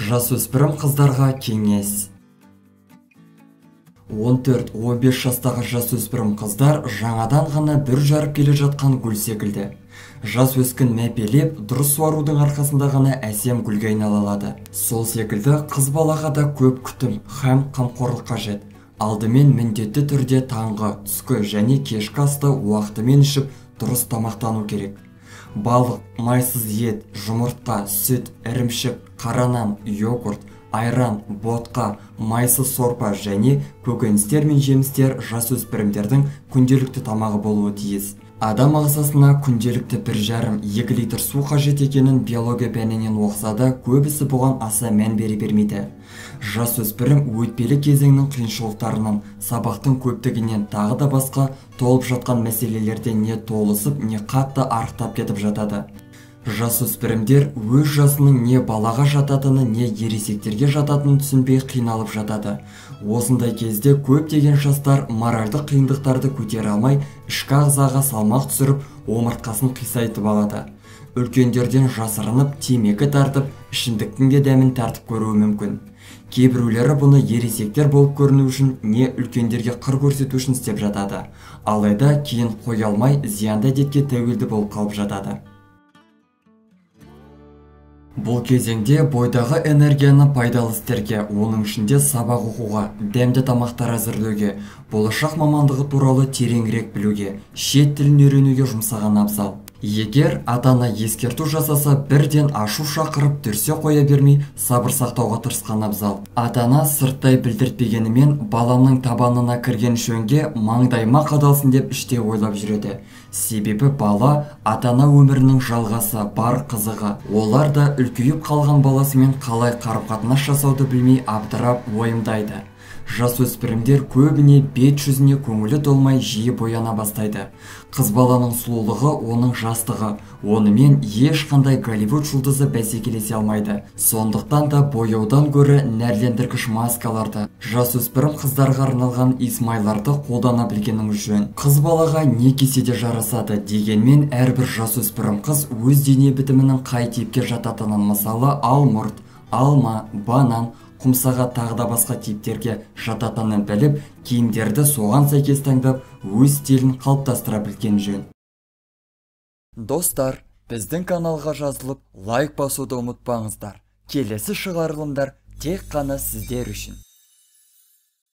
жасөспірім қыздарға кеңес. 14-15 жастағы жасөспірім қыздар жаңадан ғана бүр жарып келе жатқан гүл секілді. Жас өскін мәпелеп дұрыс суарудың арқасында ғана әсем гүлге айнала алады сол секілді қыз балаға да көп күтім һәм қамқорлық қажет. Алдымен міндетті түрде таңғы түскі және кешкі асты уақытымен ішіп дұрыс тамақтану керек. Балық майсыз ет жұмыртқа сүт ірімшік қара нан йогурт айран ботқа майсыз сорпа және көкөністер мен жемістер жасөспірімдердің күнделікті тамағы болуы тиіс. Адам ағзасына күнделікті бір жарым екі литр су қажет екенін биология пәнінен оқыса да көбісі бұған аса мән бере бермейді. Жасөспірім өтпелі кезеңнің қиыншылықтарынан сабақтың көптігінен тағы да басқа толып жатқан мәселелерден не толысып не қатты арықтап кетіп жатады. Жасөспірімдер өз жасының не балаға жататыны не ересектерге жататынын түсінбей қиналып жатады. Осындай кезде көптеген жастар моральдық қиындықтарды көтере алмай ішкі ағзаға салмақ түсіріп омыртқасын қисайтып алады. Үлкендерден жасырынып темекі тартып ішімдіктің де дәмін тартып көруі мүмкін. Кейбіреулері бұны ересектер болып көріну үшін не үлкендерге қыр көрсету үшін істеп жатады. Алайда кейін қоя алмай зиянды әдетке тәуелді болып қалып жатады. Бұл кезеңде бойдағы энергияны пайдалы істерге оның ішінде сабақ оқуға дәмді тамақтар әзірлеуге болашақ мамандығы туралы тереңірек білуге шет тілін үйренуге жұмсаған абзал. Егер ата ана ескерту жасаса бірден ашу шақырып дүрсе қоя бермей сабыр сақтауға тырысқан абзал. Ата ана сырттай білдіртпегенімен баланың табанына кірген шөңге маңдайыма қадалсын деп іште ойлап жүреді. Себебі бала ата ана өмірінің жалғасы бар қызығы. Олар да үлкейіп қалған баласымен қалай қарым қатынас жасауды білмей абдырап уайымдайды. Жасөспірімдер көбіне бет жүзіне көңілі толмай жиі бояна бастайды. Қыз баланың сұлулығы оның жастығы. Онымен ешқандай голливуд жұлдызы бәсекелесе алмайды. Сондықтан да бояудан гөрі нәрлендіргіш маскаларды жасөспірім қыздарға арналған исмайларды қолдана білгеніңіз жөн қыз балаға не кисе де жарасады дегенмен әрбір жасөспірім қыз өз дене бітімінің қай типке жататынын мысалы алмұрт алма банан құмсаға тағы да басқа типтерге жататынын біліп киімдерді соған сәйкес таңдап өз стилін қалыптастыра білген жөн. Достар біздің каналға жазылып лайк басуды ұмытпаңыздар. Келесі шығарылымдар тек қана сіздер үшін.